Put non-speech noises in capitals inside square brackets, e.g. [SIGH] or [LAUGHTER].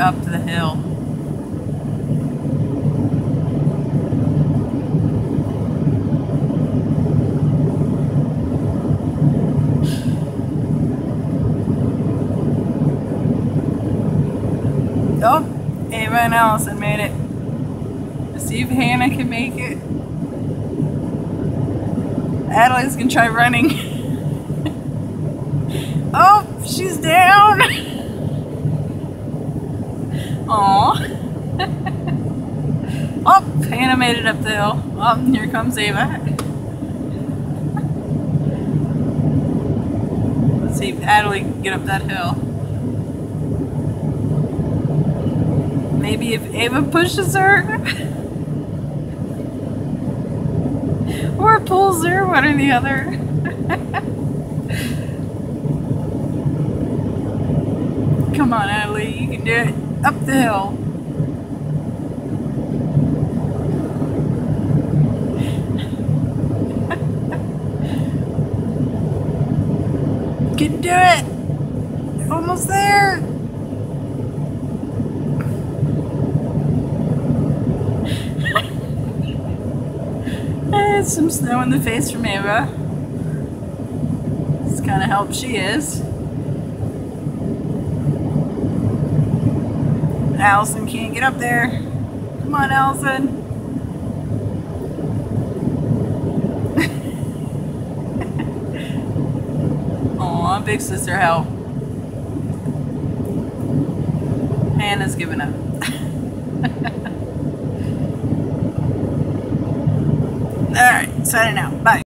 hill. Oh, Ava and Allison made it. Let's see if Hannah can make it. Adelaide's gonna try running. [LAUGHS] oh, she's down. [LAUGHS] Aw. [LAUGHS] oh, Hannah made it up the hill. Oh, here comes Ava. Let's see if Adelaide can get up that hill. Maybe if Ava pushes her. [LAUGHS] or pulls her, one or the other. [LAUGHS] Come on, Adelaide, you can do it. Up the hill. [LAUGHS] Can do it. Almost there. [LAUGHS] Some snow in the face from Ava. It's kind of help she is. Allison can't get up there. Come on, Allison. [LAUGHS] Aw, big sister help. Hannah's giving up. [LAUGHS] Alright, signing out. Bye.